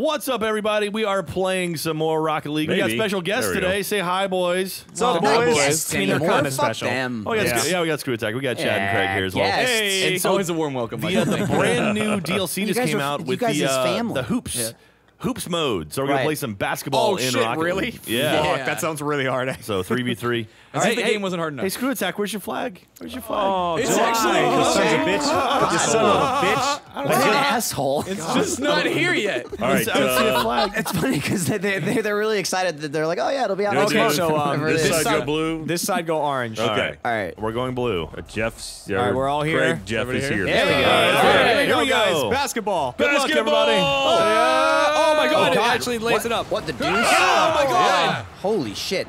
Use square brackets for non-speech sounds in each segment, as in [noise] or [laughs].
What's up, everybody? We are playing some more Rocket League. Maybe. We got special guests today. Say hi, boys. What's up, boys? Kind of special. Them. Oh, yeah, yeah. yeah, we got ScrewAttack. We got Chad yeah, and Craig here as well. Guests. Hey. It's always a warm welcome. The, uh, the [laughs] brand new [laughs] DLC just came are, out with the, uh, the hoops. Yeah hoops mode. So we're right. gonna play some basketball oh, in shit, Rocket really? League. Yeah. yeah. That sounds really hard. so 3v3. [laughs] As right, if the hey, game wasn't hard enough. Hey, ScrewAttack. Where's your flag? Where's your flag? Oh, it's July. actually oh, you son of a bitch. Oh, you son of a bitch. What an asshole. It's God. just not here yet. [laughs] All right. Uh, flag. It's funny because they, they, they're really excited that they're like, oh, yeah, it'll be out no, Okay, so um, this side go blue. This side go orange. Okay. All right. All right. We're going blue. Uh, Jeff's All right, we're all here. Craig Jeff Everybody is here. here. There we go. Here we go. Basketball. Good luck, everybody. Oh, oh, my God. It actually lays it up. What the deuce? Oh, my God. Holy shit.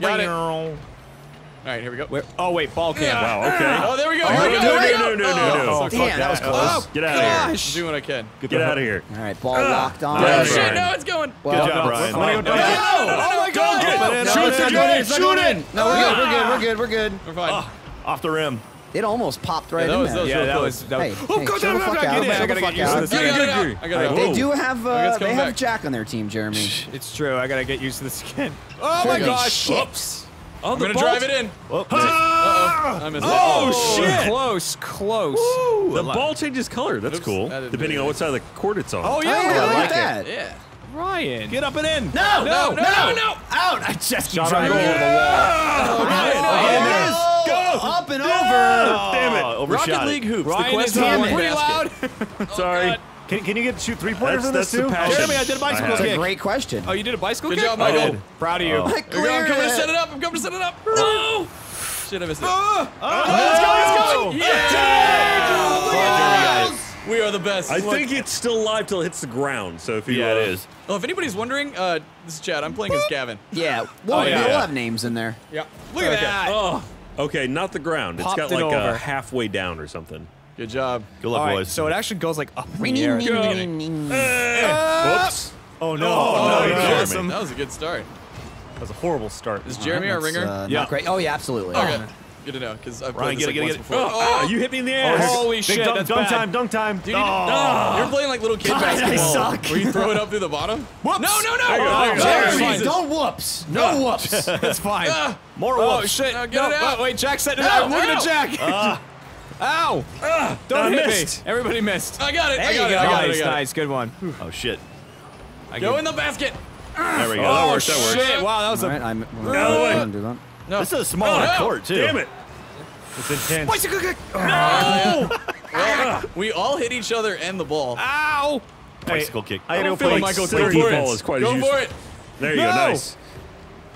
Got it. All All right, here we go. Where- oh wait, ball cam. Wow. Okay. Oh, there we go. Oh, here we no, go. no, here we no, no, no, Oh, no. fuck Damn, that was that. close. Get out of here. I'm doing what I can. Get out of here. All right, ball locked on. Oh, shit, no, it's going. Well, Good job, Brian. I'm gonna go dunk it. Oh, my God. Get it. No, Shoot it's it, not shoot going it, in, it's not shoot going it. in. No, we're good, we're good, we're good, we're good. We're fine. Off the rim. It almost popped right that in was- there. that was Yeah, real that close. was. That Hey, was hey, oh, go chill down, the down, fuck down, out. get in. I gotta get used to this. I got it. again. I got it. All They do have I uh, they come have back. Jack on their team, Jeremy. It's true. I gotta get used to this again. Oh my Holy gosh! shit. Oh, I'm gonna drive it in. Oh, ah! I missed it. Oh, oh shit. Close, close. The ball changes color. That's Oops, cool. that Depending on what side of the court it's on. Oh Oh, yeah, yeah, I look like at it. that. Yeah. Ryan. Get up and in. No, No, no, no, no. Out! I just keep Shot driving on into goal. Oh, the wall. Yes. Go! Up and over! Oh, damn it. Overshot Rocket. League hoops. Ryan the is quest damn for it. one pretty loud. [laughs] Sorry. Can, can you get shoot three pointers That's, for that's this the too? passion. Jeremy, I did a bicycle have. That's a kick. great question. Oh, you did a bicycle Good kick? job, Michael. did. Proud of you. Oh. I Here we go. I'm cleared coming to set it up. I'm coming to set it up. No. Shit, I missed it. Oh, Yeah. We are the best. I Look. think it's still live till it hits the ground. So if you Yeah, uh, it is. Oh, if anybody's wondering, uh, this is Chad. I'm playing as Gavin. Yeah, [laughs] we'll, Oh, yeah, we'll yeah. have names in there. Yeah. Look at Okay. that. Oh, okay, not the ground. It's got it like over. a halfway down or something. Good job. Good luck, All right, boys. so it actually goes like up in the air. Whoops. Oh, oh no! Oh, no, that, no, was, that was a good start. That was a horrible start. Is Jeremy our ringer? Uh, Yeah. great. Oh yeah, absolutely. Okay. Good to know, because I've Ryan, played this get it, like get once it, get it. before. Ah, ah, you hit me in the ass. Oh, holy Big shit! dunk, that's dunk bad. time, dunk time. Dude, you did, you're playing like little kid God, I suck. Where you throw it up through the bottom? Whoops. No, no, no! There you go, Oh, there you go. Jeremy, Jeremy, don't whoops. No ah. [laughs] whoops. That's fine. More Oh shit! Now get no, it out. Wait, wait, Jack setting it Ow, up. Look ow. at Jack. Ow! Don't I hit missed. me. Everybody missed. I got it. I got you it. I go. got it. I nice, got it. nice, good one. Oh, shit. I Go get- in the basket. There we go. Oh, That works, works. that works. Shit! Wow, that was All a right, I'm. No way. Don't do that. No. This is a small Oh, no. court, too. Damn it. It's intense. bicycle kick. [laughs] Well, uh, we all hit each other and the ball. Ow! Bicycle kick. I gotta don't feel like Michael, center for it. ball is quite as Go useful. for it. There you go. No.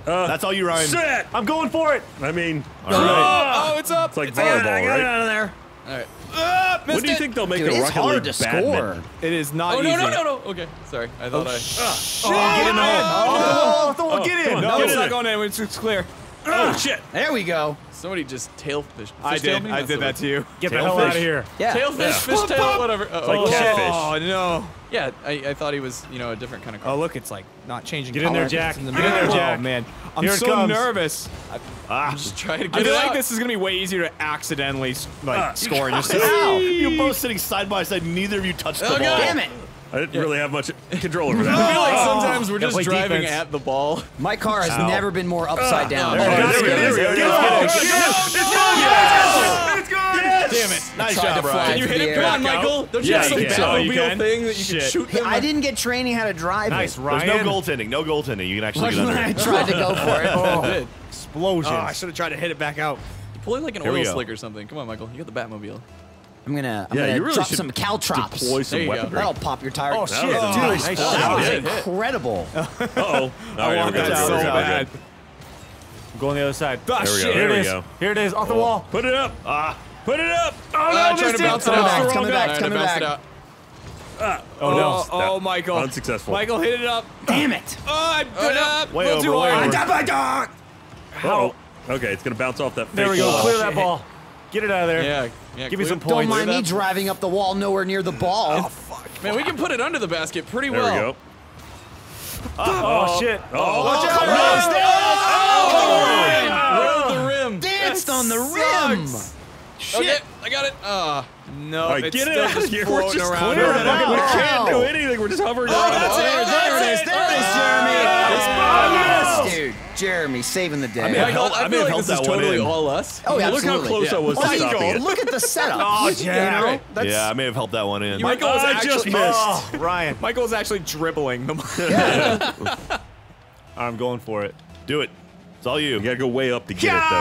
Nice. That's all you, Ryan. Shit. I'm going for it. I mean, All right. Oh, it's up. it's like It's in. volleyball, right? out of there. All right. Ah, When do you it. think they'll make Dude, a it's Rocket hard League to score. badminton? It is not Oh, easy. Oh, no, no, no, no. Okay. Sorry. I thought oh, I. Ah. Oh, get in the hole. Oh, Thor, Oh, get in. Oh, on. No, Get it's in not going in. It's, it's clear. Ah. Oh shit! There we go. Somebody just tail fish. I did. Me? I That's did that to you. Get the Tailfish. hell out of here. Yeah. Tail fish, Yeah. fish tail, whatever. Oh, like oh, catfish. Oh no. Yeah, I, I thought he was, you know, a different kind of car. Oh look, it's like not changing. Get in there. Jack. In the Get in there, middle. Jack. Oh man, I'm Here it so comes. nervous. Ah. Just try to I get feel it like this is gonna be way easier to accidentally like Ah. score in [laughs] yourself. Ow. You both sitting side by side. Neither of you touched the Oh, ball. God. Damn it. I didn't really have much control over [laughs] I feel like sometimes we're just driving defense. at the ball. My car has Ow. never been more upside down. There it is, there it is, there it is. Damn it. Nice job, to Ryan. Can you hit it? Come on, Michael. Don't you Yeah, have some you can. battle Oh, you wheel can? thing that you Shit. can shoot Hey, them? I didn't get training how to drive Nice, it. Ryan. There's no goaltending. No goaltending. You can actually get under I it. tried to go for it. [laughs] Oh, good. Explosions. Oh, I should have tried to hit it back out. You pull it like an Here oil slick or something. Come on, Michael. You got the Batmobile. I'm gonna, I'm Yeah, you gonna really drop some caltrops. Deploy some There you go. weaponry. That'll pop your tire. Oh, shit. was a Nice. nice ball. that was Hit, hit. incredible. [laughs] Uh oh. All right, I we're want that so bad. good. I'm going the other side. There we go. shit. There Here we it is. go. Here it is. Off the wall. Put it up. Ah. Put it up. Oh Uh, no, trying missed to it. bounce it Coming back, Wrong coming guy. back, coming back. it out. Oh, no. Oh, oh, Michael. Unsuccessful. Michael, hit it up. Damn it. Oh, I put Oh, it no. up. Way A little over, too way hard. over. Oh. Okay, it's gonna bounce off that. There we go. wall. Clear that ball. Get it out of there. Yeah, yeah. Give me clear- some Don't mind me driving up the wall nowhere near the ball. Oh, fuck. Man, we can put it under the basket pretty There well. There we go. Oh, shit. Oh, watch Rode the rim. Danced on the rim. Okay, I got it. Ah, No, All right, it's get it still out of here. We're floating just around. clearing it out. We can't do anything. We're just hovering Oh, around. that's There, it. there it is. There it is, Jeremy. Oh, Dude, Jeremy saving the day. I mean, Michael, helped- I I may feel have like helped this is that one totally all us. oh, yeah, Look how absolutely. close I was to Michael, stopping it. look at the setup. Oh, You know, that's- Yeah, I may have helped that one in. Michael was I actually just missed. Oh, Ryan. Michael was actually dribbling the. [laughs] I'm going for it. Do it. It's all you. You gotta go way up to get it God!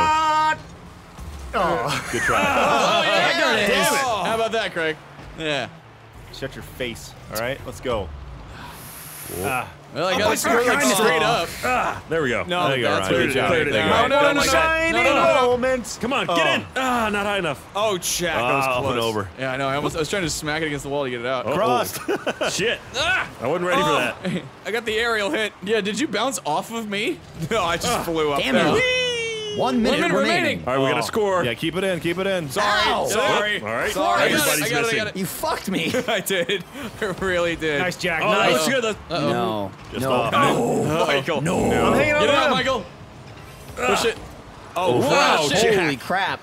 Oh, Good try. There it is. How about that, Craig? Yeah. shut your face. All right, let's go. Ah, Well, I Oh, got screw it like God. straight up. though. There we go. No, There you go, that's Ryan. Good we job. did. There you No, no, no, no, no. shiny no, no, no. moment. Come on, Oh. get in. Ah, not high enough. Oh, Jack, that was Ah, up close. and over. Yeah, I know. I almost I was trying to smack it against the wall to get it out. Uh-oh. Crossed. [laughs] Shit. [laughs] Ah! I wasn't ready for that. [laughs] I got the aerial hit. Yeah, did you bounce off of me? No, I just flew up Damn there. it. One minute, minute remaining. remaining. All right, we got Oh. to score. Yeah, keep it in. Keep it in. Sorry, Ow. sorry. All right. Sorry. I got it, Everybody's I got it, I missing. got it. You fucked me. [laughs] I did. I really did. Nice, Jack. Oh, that nice. was good. That- No. Just no. off. Michael. No. I'm hanging on Get it out, rim. Michael. Push it. Oh, wow, wow. shit. Holy crap.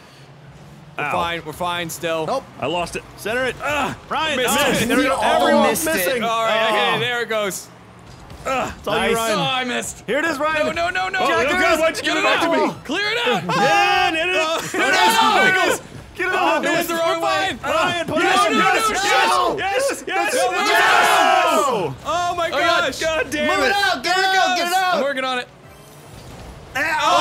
We're fine. We're fine still. Nope. I lost it. Center it. Ah, Ryan. Missed oh, it. there we We go. Everyone missed it. All right, Oh. it. There it goes. It's all you, Nice. Oh, I missed. Here it is, Ryan. No, no, no, no. Oh, Jack, no, there God, it is. why'd you Get give it it back out. to me? Clear it out. Yeah, hit it. There it is. Uh, Michael. Get it on. It went the wrong way. Ryan, put Yes, it in. yes, Yes, yes, yes. yes, yes. Oh my Oh, God. gosh. God damn Move it it. out. Get it out. Get it I'm out. working on it. Oh, That nice was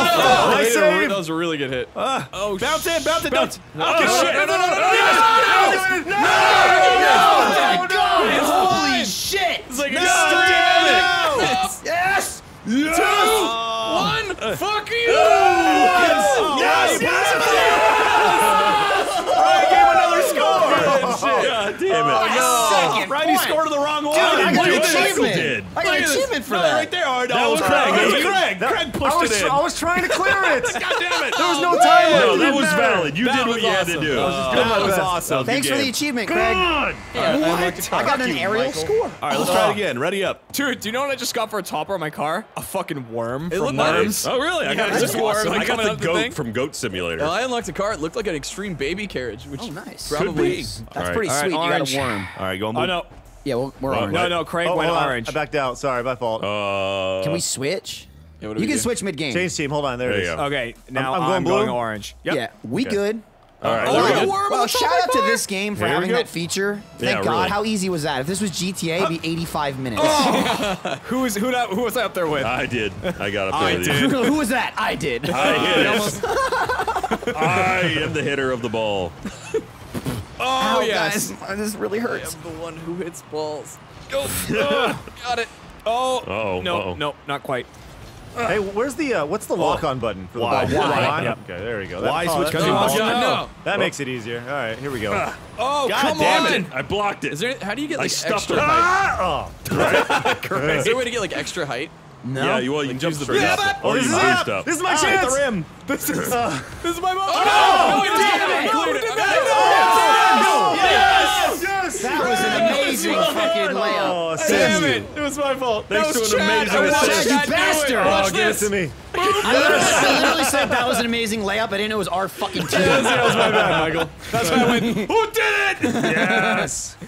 a- save. That was a really good hit. Oh, Bounce in. Bounce it. Bounce. Oh, shit. No, no, no, no, no, Holy shit. It's like No, damn it. Yes. One. Fuck you. Yes, Another score. God damn it. Second Ryan, you point. scored the wrong one. Dude, I got an at what Michael achievement. did. I got an achievement for No, that. right there. Oh, no, That was Craig. It was That- Craig. Craig pushed it in. I was trying to clear it. [laughs] God damn it. There was no time. No, that was matter. valid. You That did what was you had to do. That was awesome. Thanks for the achievement, Craig. God. What? I got an aerial score. All right, let's try it again. Ready up. Dude, do you know what I just got for a topper on my car? A fucking worm from Worms. Oh, really? I got, that's just awesome. I got the goat from Goat Simulator. Well, I unlocked a car. It looked like an extreme baby carriage, which Oh, nice. probably. That's All right. pretty All right, sweet. You got a worm. All right, go on. Oh, no. Yeah, well, we're Oh, orange. No, no, Craig Oh, went hold on. orange. I backed out. Sorry, my fault. Uh, Can we switch? Yeah, what do You we can do? switch mid-game. Change team. Hold on. There, There it you go. Okay, now I'm I'm, going going, blue? orange. Yep. Yeah, we Okay. good. All right. Oh, we yeah. go. worm Well, shout of out to this game for Here having that feature. Thank Yeah, God. really. How easy was that? If this was GTA, it'd be 85 [laughs] minutes. [laughs] Who is who? Who was I up there with? I did. I got up [laughs] there I with did. you. Who was that? I did. I hit it. I am the hitter of the ball. Oh Ow, yes. guys, this really hurts. I'm the one who hits balls. Go. Oh, [laughs] got it. Oh. Uh-oh, No, uh-oh. no, not quite. Hey, where's the uh, what's the lock on button for the Y. ball? Y. On? Yep. Okay, there we go. Why That, oh, switch that- Oh, wants to God, know? no. that makes it easier. All right, here we go. Oh, God come damn on. it. I blocked it. Is there? How do you get I like stuffed extra it. height? [laughs] oh, [laughs] Is there a way to get like extra height? No. Yeah, you, well, you can jump straight Yeah, up. Or oh, you this can is boost up. This is my Ah, chance. the rim. This is this is my moment. Oh, no, damn it. I cleared it. did I that. made it. Yes! Yes! That was an amazing fucking Oh, layup. thank Damn it! It was my fault. Thanks that was to an Chad. amazing I assist. Chad You bastard. Oh, give it to me. I literally, I literally said that was an amazing layup. I didn't know it was our fucking [laughs] team. That was my bad, Michael. That's why I went. Who did it? Yes. [laughs]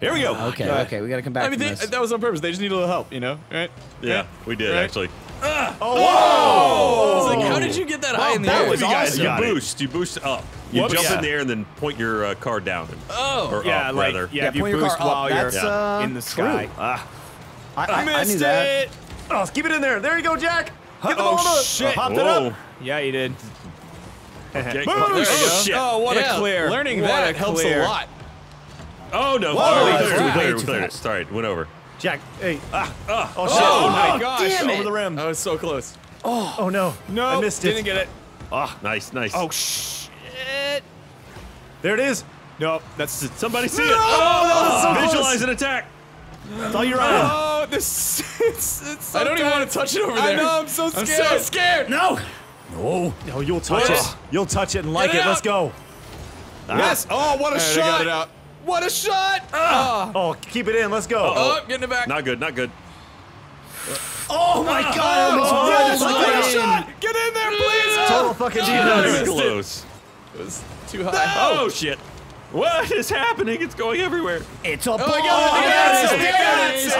Here we go. Okay, okay, we gotta come back I mean, they, this. that was on purpose. They just need a little help, you know? Right? Yeah, we did Right. actually. I was like, how did you get that high in the that air? was You guys, awesome. you boost. You boost up. You Whoops. jump Yeah. in the air and then point your uh, car down. Oh. Or Yeah, up, like rather. yeah, if you point your boost car up, while you're that's, uh, in the sky. Ah, I, I, I Missed knew that. it. Oh, keep it in there. There you go, Jack. Get the ball Oh in the- shit! Popped it Whoa. up. Yeah, you did. Okay. There Oh, shit. Oh, what yeah, a clear! Learning What that helps a lot. Oh, no. Whoa, Oh, we that's cleared it. We cleared it. We cleared it. Sorry, it went over. Jack, hey. Ah. Ah. Oh, shit. Oh Oh, my gosh! damn Over the rim. That was so close. Oh, oh no. No, I missed it. Didn't get it. Ah, nice, nice. Oh shit! There it is. Nope. That's Somebody see it. Oh, visualize an attack. it's all you're on. Oh, this. [laughs] It's, it's so I don't even want to touch it over there. I know. I'm so scared. I'm scared. so scared. No. No, No, you'll touch What? it. You'll touch it and like Get it. it Let's go. Yes. Oh, what a Alright, I shot! Got it out. What a shot! Ah. Oh, keep it in. Let's go. Oh, getting it back. Not good, not good. Oh my God! I Oh, yes, rolled what a like shot! Get in there, please! Total fucking Very defense. close. It was too high. Oh, shit. What is happening? It's going everywhere. It's a ball. Oh, I got it, I got it, There I it is.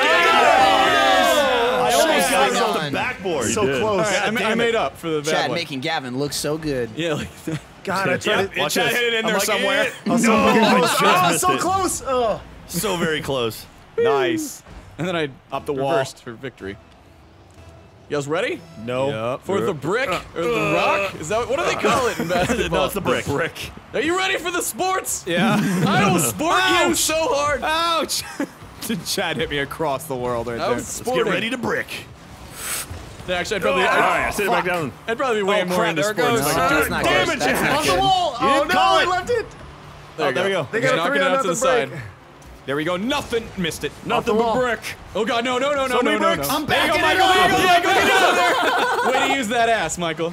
I almost got it off the backboard. So close. All right, I, I made up for the bad Chad one. making Gavin look so good. Yeah, like that. God, I tried to. Watch Chad this. hit it in I'm there like, somewhere. eh. Oh, so No, fucking I close. just Oh, so it. close. Oh. So very close. [laughs] Nice. And then I Up the wall. reversed for victory. You guys ready? No. For the brick or the rock? Is that what do they call it in basketball? [laughs] No, it's the brick. Brick. Are you ready for the sports? Yeah. I will sport you Ouch. so hard. Ouch! [laughs] Chad hit me across the world right I there. Let's get ready to brick. Yeah, Actually, I'd probably, All I'd, right, sit it back down. I'd probably be oh, way Oh, more crap, into there sports. goes. if I No, could do that's it. not Damn good. it, That's On the wall. You Oh didn't no, call I left it. There, oh, you there we go. They Just got a knocking it out to the nothing side. There we go. Nothing. Missed it. Nothing but brick. Oh god, no, no, no, no, So no, no, no. I'm There you go, Michael. up. There you go, Michael. Get out there. [laughs] Way to use that ass, Michael.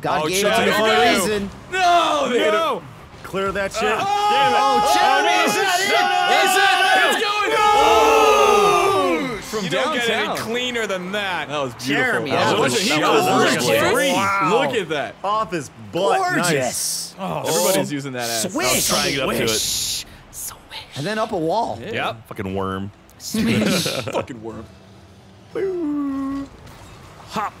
God Oh, gave it to you for a reason. No, they. No. Clear that shit. Oh, Jeremy, is that it? Is it? It's going. Oh! From You don't get any cleaner than that. That was beautiful. Jeremy, that that was, was that was was gorgeous. a. Wow. Look at that. Off his butt. Nice. Gorgeous. Everybody's using that ass. Swish. Trying to get up to it. Swish. And then up a wall. Yep. Fucking worm. [laughs] Fucking worm. Hop.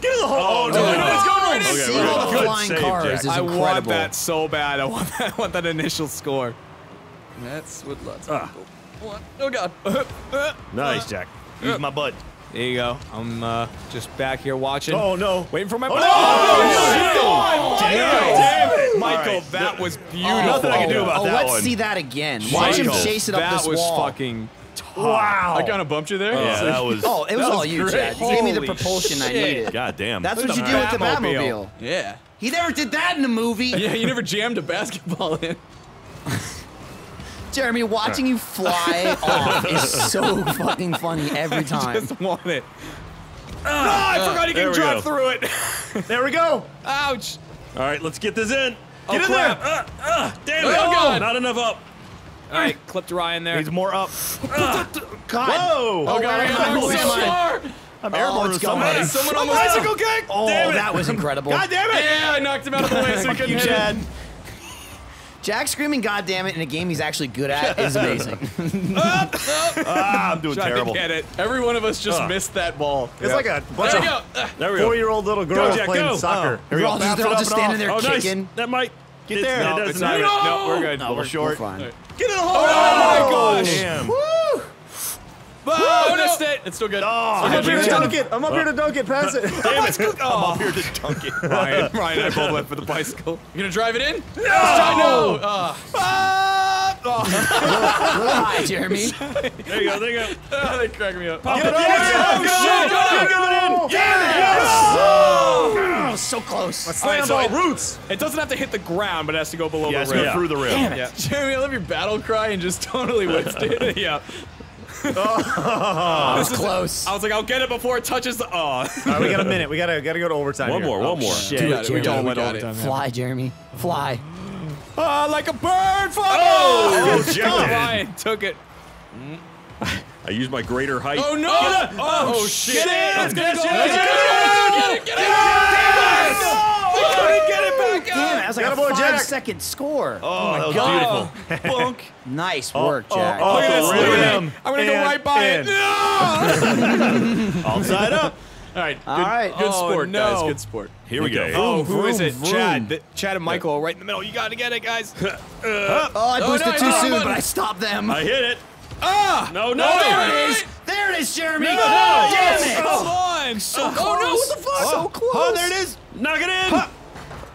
Get in the hole. Oh, no, no, no. it's going right in. Okay, Seeing we're all the flying Save, cars Jack. is I want that so bad. I want that. I want that initial score. That's what lots of ah. people want. Oh god. Nice, Jack. Use my butt. There you go. I'm uh, just back here watching. Oh no. Waiting for my. no! Oh, Damn damn, Damn it, it. Michael! All right. That was beautiful. Nothing I can do about oh, that let's one. see that again. Watch him chase it up that this was wall. fucking. Wow. I kind of bumped you there. Yeah, that was. Oh, it was That all was you, great. Chad. You gave me the Holy propulsion I needed. God damn. That's Look what you do with the Batmobile. Batmobile. yeah. He never did that in a movie. Yeah, you never jammed a basketball in. Jeremy, watching you fly [laughs] off is so fucking funny every time. [laughs] I Just want it. Ah, I forgot he can we drive through it. [laughs] There we go. Ouch! All right, let's get this in. Get in crap. there. Uh, uh, damn Oh, it. God. Not enough up. All right, clipped Ryan there. He's more up. God. Whoa. Oh god, where I'm am I? so far. I'm Oh, airborne it's with somebody. going. Someone almost. Bicycle kick! Oh, Damn it. that was incredible. God damn it! Yeah, I knocked him out of the way so he couldn't you, hit Chad. it. Jack screaming "God damn it" in a game he's actually good at is [laughs] amazing. [laughs] Ah, I'm doing Trying terrible. to get it. Every one of us just Ugh. missed that ball. It's like a bunch There of. Uh, There we go. four-year-old little girls Jack, playing go. soccer. Here we They're all just, they're all just standing there Oh, nice. kicking. That might Get it's- there. It No, doesn't it's not. matter. No, we're good. No, we're we're, short. We're fine. Get in the hole. Oh my gosh! Damn. Oh, missed it. It's still good. Oh, I'm up here to dunk it. I'm up here to dunk it. Pass it. Damn it. [laughs] I'm up here to dunk it. [laughs] Ryan, Ryan and I both went for the bicycle. You gonna drive it in? No! No! Uh, Ah! Oh. Hi, Jeremy. [laughs] There you go. There you go. oh, they crack me up. Get it Yeah, up. get it Go. in. Oh, so close. Slam so ball it- roots. It doesn't have to hit the ground, but it has to go below Yes, the go rim. through the rim. Yeah. Jeremy, I love your battle cry and just totally whiffed it. yeah. [laughs] That was [laughs] close. I was like, I'll get it before it touches the. Oh. All right, we got a minute. We gotta gotta go to overtime. One here. more, one more. Shit. We it, we got it, we Don't got let it. Fly, Jeremy. Fly. Ah, like a bird fly. Oh, Oh, ejected. Ryan took it. I used my greater height. Oh no! Oh, Oh, shit! shit. Let's Let's get get it! it. Get it! Get it! Get it! Get it back Damn it, that was like Gotta a blow Jack. five-second score. Oh, that was God. beautiful. [laughs] Bonk. Nice work, Jack. oh, Look at this. oh, Look at rim. I'm gonna go right by in. it. No. [laughs] All side up. All right, good, All right. good Oh, sport, guys. Good sport. Here we go. Oh, who is it? vroom, Chad. The- Chad and Michael right in the middle. You gotta get it, guys. [laughs] Oh, I Oh, boosted no, too soon, but I stopped them. I hit it. Ah! No, no. Oh, there there it is. There it is, Jeremy. No. Damn it. Come on. So Oh, no, what the fuck? So close. Oh, there it is. Knock it in.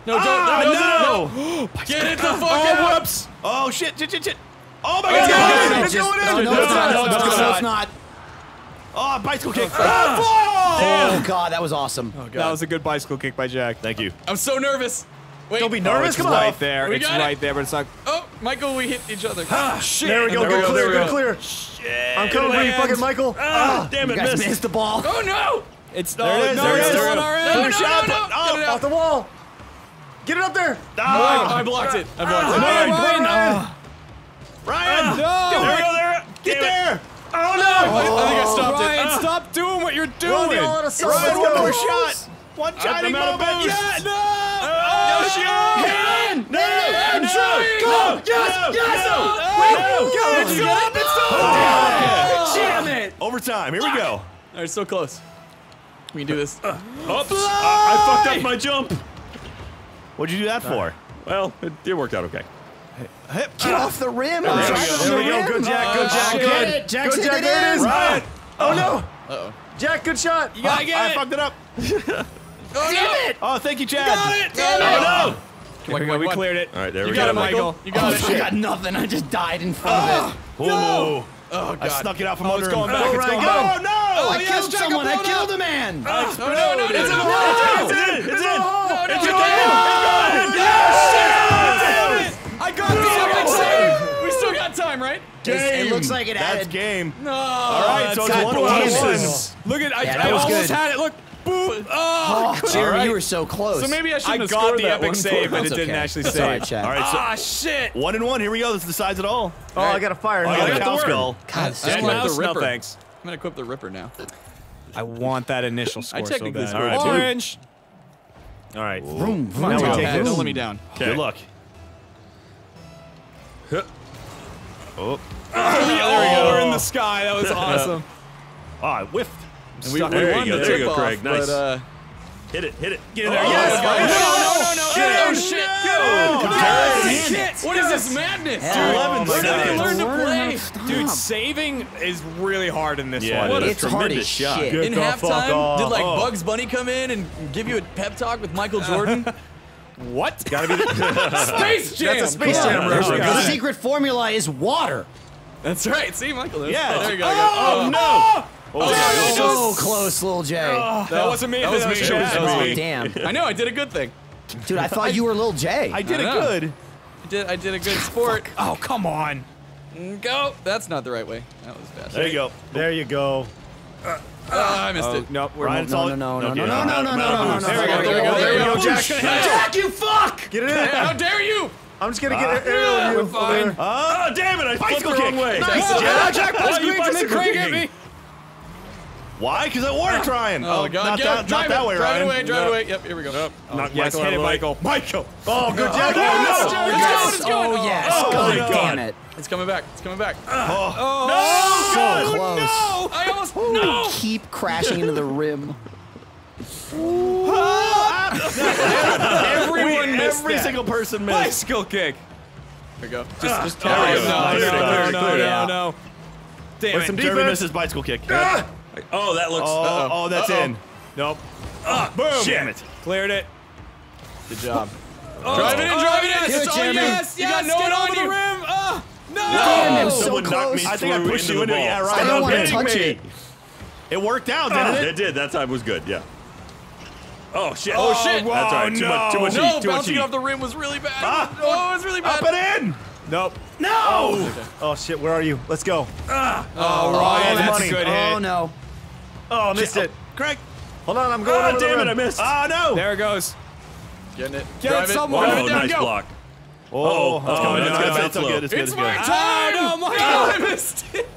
No, don't, Ah, no, no. no, no. [gasps] Get it the fuck Oh, out! whoops. Oh, shit, shit, shit, shit. Oh, my It's God. going in. It's It's going No, in. no, it's not. No, No, it's it's not. not. It's not. Oh, bicycle kick. Oh, God, that was awesome. That was a good bicycle kick by Jack. Thank you. I'm so nervous. Wait. Don't be Oh, nervous. it's Come on. right there. We it's got it. right there, but it's not. Oh, Michael, we hit each other. Ah, Shit. There we go. There Good go, clear. there Good go. clear. I'm coming for you, fucking Michael. Ah, damn it, You guys missed. missed the ball. Oh no! It's There it is, no, there it's is. still on our No, end. no, no, shot. no, Oh, Get it Off out. the wall. Get it up there. Oh, I blocked it. I blocked it. Ryan, Ryan. Ryan. Ryan. No. There we go, there. Get there. Oh, no. I think I stopped Ryan, it. Ah. stop doing what you're Run doing. the all out of sight. Ryan, Let's one go. more shot. One I'm shining out of moment. bounds. Yeah, no. Oh, Man! No! No! Go! Yes! Yes! Go! Did you get it? Oh, Damn it! Overtime. Here we go. All right, so close. We can do this. Oops. I, I fucked up my jump. What'd you do that for? Well, it, it worked out okay. Get off the rim. There we go. There we go. Good Jack. Good Jack. Get Good. it. Jack's Good Jack. There it is. Ryan. Oh no. Uh-oh. Jack, good shot. You gotta I get it. fucked it up. Oh, no. Oh, thank you, Chad. Got it! Damn Oh, it. no! Come on, Here we come we cleared it. All right, there You we got it, Michael. You got it. I got nothing. I just died in front of it. Ooh. Oh, God. I snuck it out from Oh, under it's going him. back, it's Ryan, going back. Oh, no! I yes, killed Jack, someone. I killed a man. Oh, no, no, no, It's no, in. no, It's in. It's in. No, It's no, in. I got We still got the time. We still got time, right? It looks like it That's added. game. No. All right, so it's one damn one. Look at I, Yeah, I almost good. had it. Look. Boop. Oh, Oh, Jeremy, All right. you were so close. So maybe I I shouldn't have got scored the that epic save, but it That's didn't okay. actually save. all right, Chad. All right, so Ah, shit. one and one. Here we go. This decides it all. Oh, I got a fire. Oh, I you got got a a cow skull. God, I this like the Mouse, no thanks. I'm gonna equip the Ripper now. I want that initial score so technically bad. scored All right, Orange. Orange. All right. vroom, vroom. Now we Don't take let- this. Don't let me down. Good luck. Huh. Oh, Oh, [laughs] we go. We're in the sky. That was [laughs] awesome. oh I whiffed. And we, Stuck we There you won go, the there you go, tip Craig. off, Nice. But, uh, Hit it, hit it. Get in Oh, there. Oh, yes. Oh, oh, oh, no, no, no, no, Shit. no, shit. Shit. What is this madness, Yeah. dude? 11 Where did they learn to play? how Dude, saving is really hard in this Yeah, one. it What is. a It's hard tremendous as shot. shit. Good. In the fuck halftime, did like Oh. Bugs Bunny come in and give you a pep talk with Michael Jordan? [laughs] What? Gotta be the, [laughs] Space Jam. that's a Space Yeah. Jam Oh, reference. The secret formula is water. That's right. See, Michael. knows. Yeah. There you go. Oh, no. Oh, yeah. So close, little Jay. That wasn't me. That was me. Chad. That was oh, me. damn. I know. I did a good thing. Dude, I thought you were little Jay. I did I it know. good. I did. I did a good sport. Oh, come on. Go. That's not the right way. That was bad. There you go. There you go. Ah, I missed Oh, it. nope. We're Ryan, no, no, no, no, no, no, no, no, no, no, no. There we go. There we go. There we go. Jack. Jack, you fuck! Get it in. How dare you? I'm just gonna get an aerial yeah, view we're fine. there. Oh, damn it. I flipped the wrong way. Nice. Yeah, Jack Why are you Great to make bicycle Craig hit kicking? me. Why? Because it worked, ah. Ryan. Oh, oh, God. Not Get that, it. not that it. way, Drive Ryan. it away. Drive it away. Yep. Here we go. Yes, Knock hit Michael out it, of the way. Michael. Michael. Oh, oh good Jack. Oh, Oh, no. no. It's going. It's going. Oh, yes. Oh, God my God. damn it. It's coming back. It's coming back. Ah. Oh, oh So close. I almost. No. Keep crashing into the rim. Ah. Everyone missed Every that. single person missed. Bicycle kick. Here we go. Just, just there carry we it. go. No, Nice. no, Clear no, it, no, clear it. no, no. Damn With it. some Jeremy defense. misses bicycle kick. Oh, that looks. Oh, oh, that's Uh-oh. in. Nope. Boom. Damn it. Cleared it. Good job. Drive it in. Drive it in. yes. It's all Jeremy. yes. You got no one on you. the rim. Ah, no. Damn, it was so Someone knocked close. me I think I pushed into you into it. ball. Yeah, I right. don't want to touch me. it. It worked out, Oh, didn't it it? did. That time was good. Yeah. Oh shit. Oh, shit. whoa, That's all right. Too much. Too much No, heat. Too much bouncing heat. off the rim was really bad. Ah. oh, it was really bad. Up and in. Nope. No. Oh shit, where are you? Let's go. Oh, Oh, Ryan, that's money. a good hit. Oh, no. Oh, missed it. Craig. Hold on, I'm going Ah, over the damn it! I missed. Ah, no. There it goes. Getting it. Get Drive it it. somewhere. Oh, down. nice Go. block. Oh, that's oh, coming. no, That's no, good. no, That's so look. good. It's good. It's It's my good. time. Oh, no, Michael. Oh, I missed it.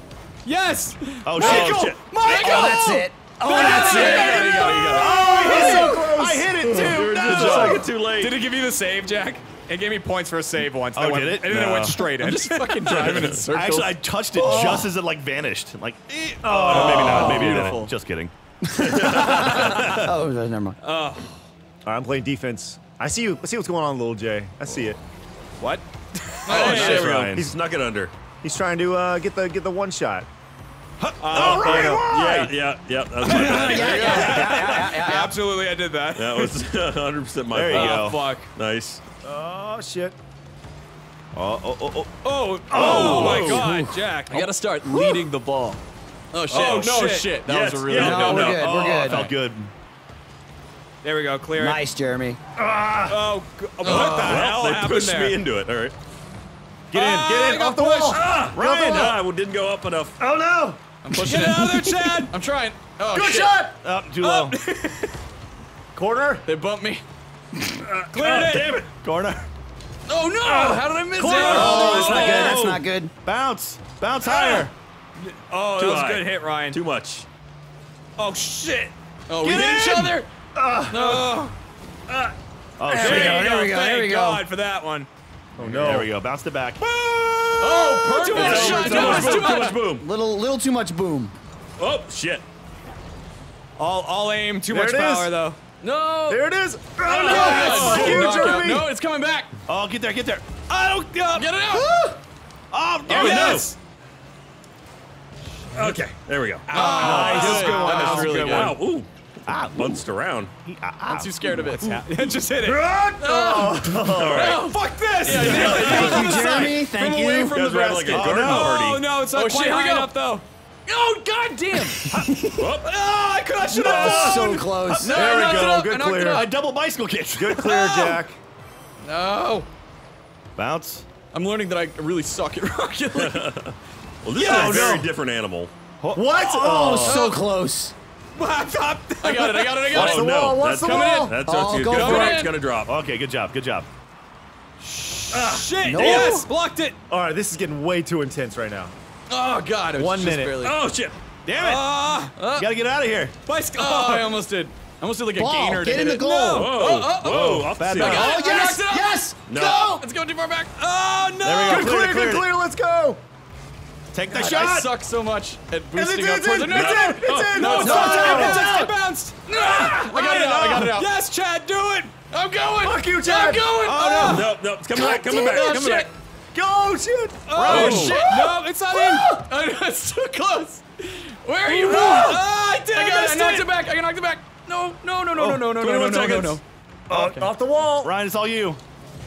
Yes. Oh, Michael! shit. Michael. Oh, that's it. Oh, That's that's it. it. There you go. You got it. Oh, I hit it. I hit it too. Just a No. second too late. Did it give you the save, Jack? It gave me points for a save once. Oh, That went- did it? And then it went straight in. I'm just fucking [laughs] driving in circles. Actually, I touched it just as it like vanished. Like, eh. oh, Oh, maybe not. Maybe I beautiful. didn't. Just kidding. [laughs] Oh, never mind. All right, I'm playing defense. I see you. I see what's going on, little Jay. I see it. what? oh, Hey, shit. there. Ryan. He snuck it under. He's trying to uh, get the get the one shot. Oh, Ryan, Yeah, why? yeah, yeah. That was my [laughs] bad. Absolutely, I did that. That was [laughs] 100 percent my There you fault. go. Oh, fuck. Nice. Oh shit. Oh, oh, oh, oh. Oh, oh, my God, Jack. I gotta start leading the ball. Oh shit! Oh, no shit. shit! That Yes, was a really yeah, No, no, we're no. good. Oh, We're good. Felt good. There we go. Clear. Nice, Jeremy. Oh, g- what the Well, hell they pushed me into it. All right. Get in. Ah, Get in. got Off the wall. Ah, Ryan, ah, didn't go up enough. Oh no. I'm pushing Get it. out of there, Chad. [laughs] I'm trying. Oh Good shit! shot. Up, too oh. low. [laughs] Corner. They bumped me. Cleared oh, it. Damn it. Corner. Oh no! How did I miss Corner. it? Oh, that's not good. Oh. That's not good. Bounce. Bounce ah. higher. Oh, Too that was high. a good hit, Ryan. Too much. Oh, shit. Oh, we Get hit each in! other. Ah. no. Oh, Oh, There shit. we go, go. there we go, Thank there we go. God for that one. Oh no. There we go. Bounced it back. Oh, too much shot. Too much. Too boom, too much. much boom. Little, little too much boom. Oh, shit. All, all aim. Too There much it is. power though. No. There it is. Oh, Oh, no. God. Huge Knockout. Jeremy. No, it's coming back. Oh, get there, get there. I don't. Uh, get it out. Oh, Oh, yes. Okay, there we go. Nice. That's a good one. That was really good. Wow, ooh. Ah, Bounced around. I'm too scared of it. [laughs] Just hit it. Oh. Oh. oh, fuck this. Yeah, Thank you, Jeremy. Thank away you. from You the guys ran like a basket. garden Oh no, it's not Oh, quite shit, we high go. enough though. Oh god damn! oh, [laughs] ah, I could I should have was so close. No, There I we go. Good I clear. out. A double bicycle kick. Good clear, [laughs] Jack. No. Bounce. I'm learning that I really suck at Rocket League. Well, this Yes! is a very different animal. What? Oh, oh. so close. I got it, I got it, I got it. Watch oh the no, wall, watch that's the coming wall. in. That's Oh, what's go gonna drop. it. It's gonna drop. Okay, good job, good job. Shit, No. yes, blocked it. All right, this is getting way too intense right now. Oh god, it was One just minute. barely. Oh shit! Damn it. Ah, uh, you gotta get out of here. bicycle. Oh, I almost did. I almost did like a Ball, gainer to get in the it. goal. No. Whoa! Oh, oh, Whoa! Off the Bad ceiling. ball. got Oh, yes, knocked it out. yes. No. Go. Let's go too far back. Oh no! There we go. Good Clear, clear, clear. good clear. Let's go. Take the God, shot! I suck so much at boosting it's, it's, towards the it's, in, it's, in, no, it's, no, it's, no, it's, it's, it bounced! No, ah! I got it out, I got it out. Yes, Chad, do it! I'm going! Fuck you, Chad! I'm going! Oh, no, no, no, it's coming God back, coming back, oh, coming shit. back. Go, shoot! Oh, oh shit! Oh, no, it's not in! it's too close! Where are you? Oh, I did I got it, I knocked it back, I knocked it back! No, no, no, no, oh, no, no, no, no, no, no, no. Oh. Off the wall! Ryan, it's all you!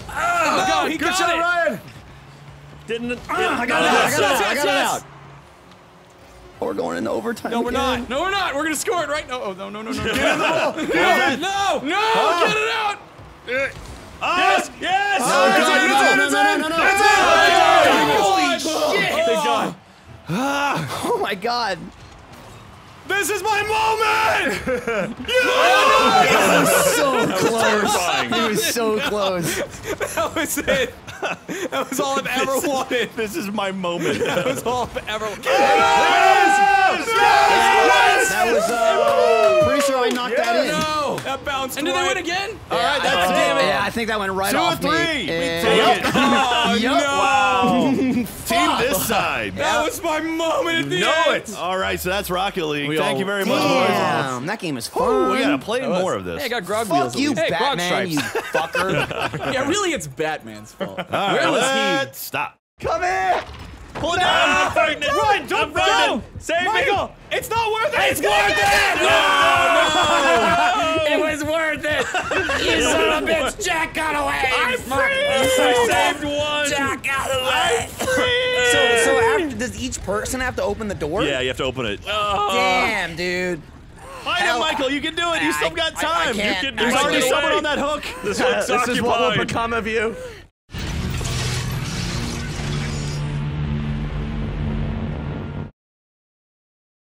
Oh, no, he good got shot, it. Ryan! Didn't. I I got it out. I got it out. I got it out. Oh, we're going into overtime. No, we're again. not. No, we're not. We're gonna score it right. No, oh, no, no, no, no. [laughs] Get in the ball. No, no, get it out. Ah. Yes! Yes! No, no, no, no, no, no, no. Holy shit! Thank God. Ah. Oh my God. This is my moment. [laughs] So [laughs] close. He was so close. That was it. [laughs] That was all I've ever wanted. This is my moment. That was all I've ever wanted. Yes! Yes! Yes! That was, uh, pretty sure I knocked that in. No, that bounced. And did they win again? All right, that's damn it. Yeah, I think that went right Two off or three. me. We And- take it. Oh [laughs] Yup. no! [laughs] Team this side. That was my moment at the Know end. it. All right, so that's Rocket League. We Thank you very much, boys. Damn, that game is Ooh, fun. we gotta play That was- more of this. Hey, I got grog Fuck wheels. you. Hey, grog Batman, you fucker. [laughs] yeah, really, it's Batman's fault. All right, Where was let's stop. Come here. Pull it I'm fighting it. Run, don't I'm fighting go. Save Michael, me. it's not worth it. It's worth it. No. no! It was worth it. You son of a bitch. Jack got away. I'm free. I saved one. Jack got away. So, so after, does each person have to open the door? Yeah, you have to open it. Oh. Damn, dude. Find him, Michael. You can do it. You still got I- I time. can't. You can, there's already someone on that hook. This one's This is what will become of you.